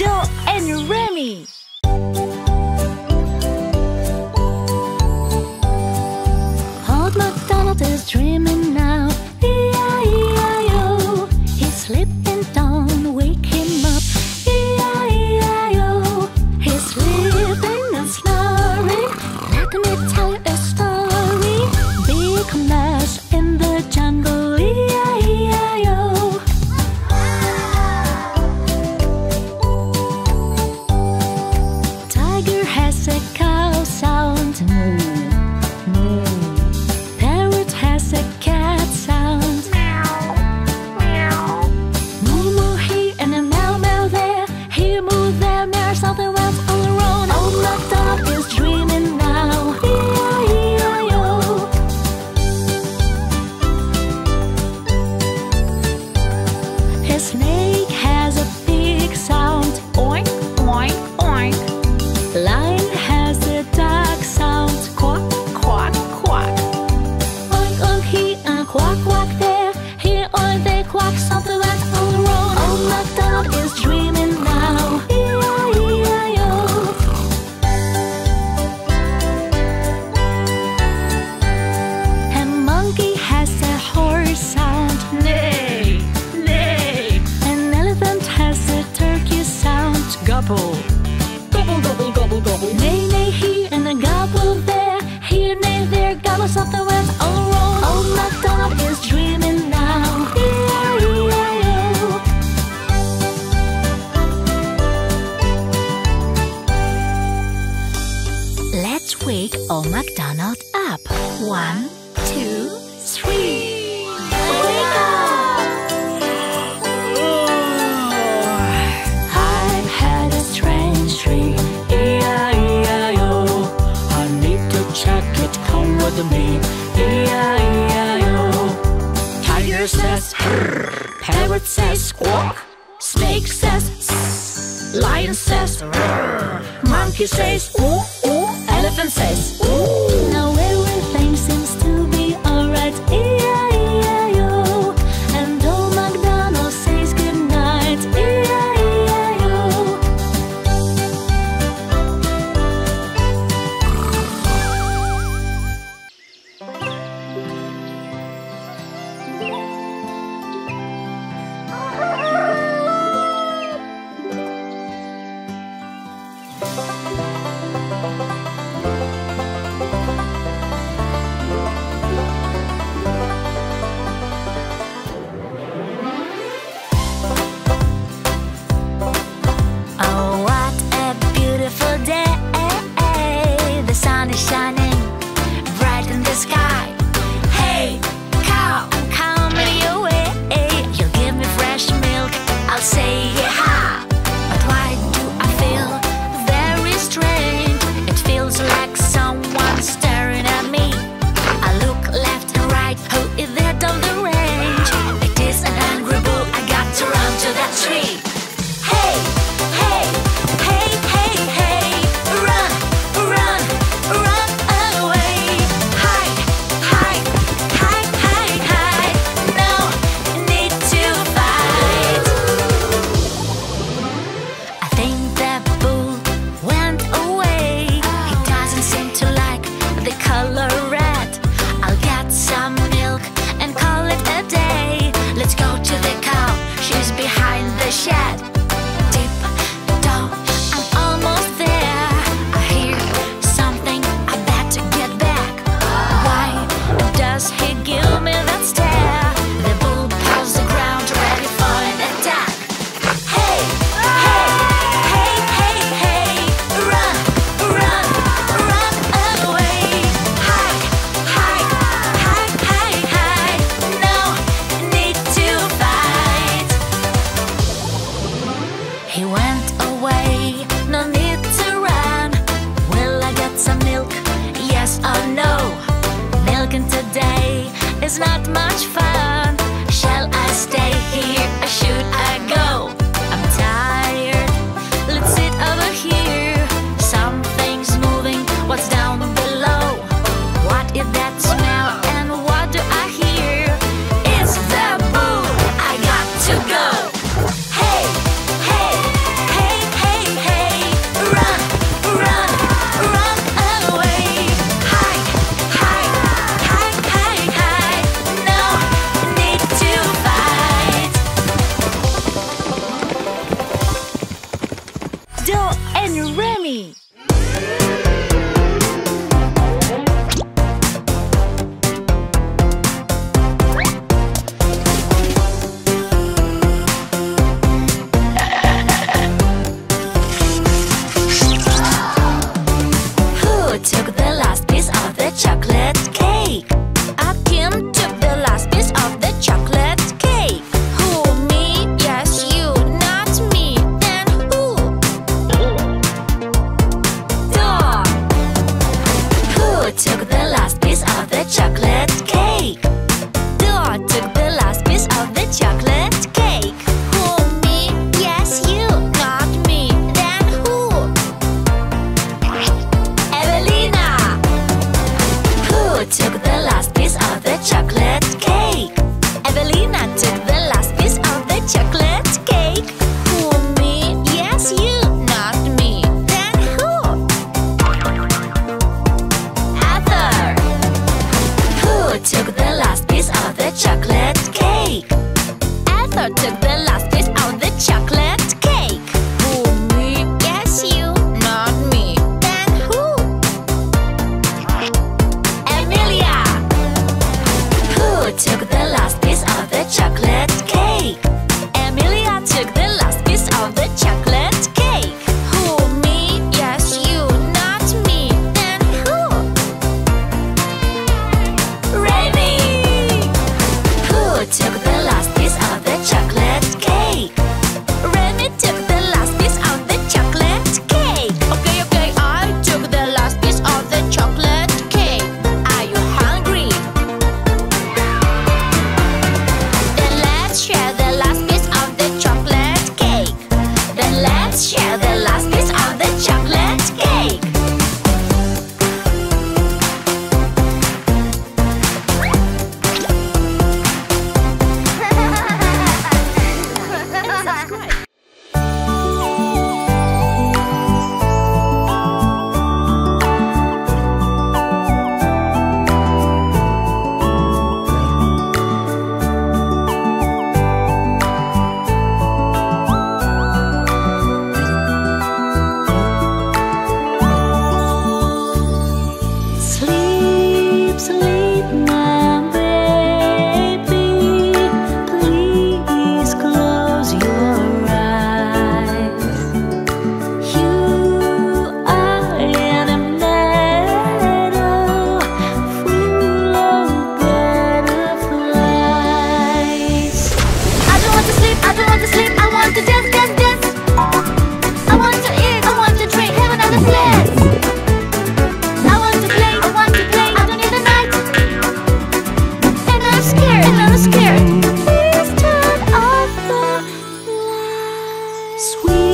Fido and Remi. Old MacDonald is dreaming now. apple. Gobble, gobble, gobble, gobble. Nay, nay, here and a gobble there. Here, nay, there, gobble something went all wrong. Oh, old MacDonald is dreaming now. Let's wake old MacDonald up. One, two, three. what the mean. E-I-E-I-O Tiger says Parrot says squawk. Snake says sss. Lion says Rrr. Monkey says ooh ooh. Elephant says ooh. Now everything seems to be alright. Sweet,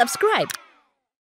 subscribe